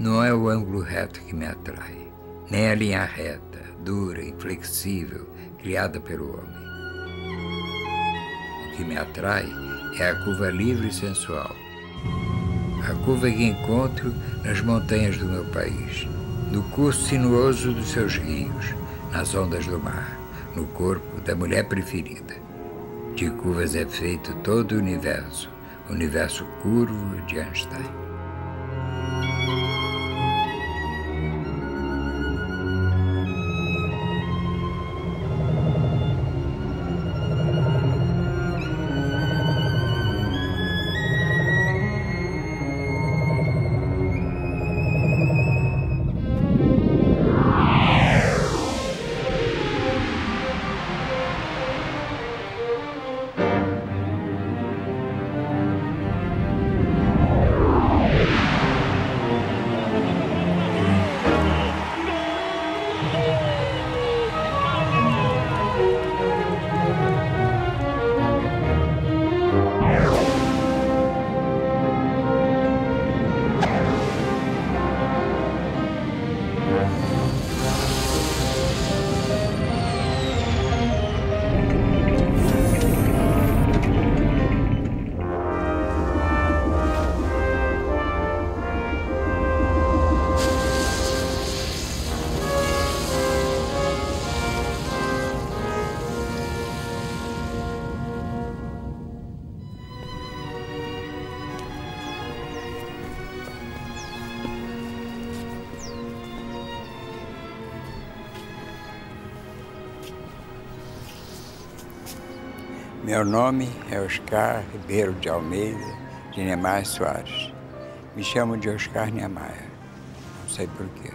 Não é o ângulo reto que me atrai, nem a linha reta, dura, inflexível, criada pelo homem. O que me atrai é a curva livre e sensual. A curva que encontro nas montanhas do meu país, no curso sinuoso dos seus rios, nas ondas do mar, no corpo da mulher preferida. De curvas é feito todo o universo, o universo curvo de Einstein. Meu nome é Oscar Ribeiro de Almeida, de Niemeyer Soares. Me chamo de Oscar Niemeyer. Não sei porquê.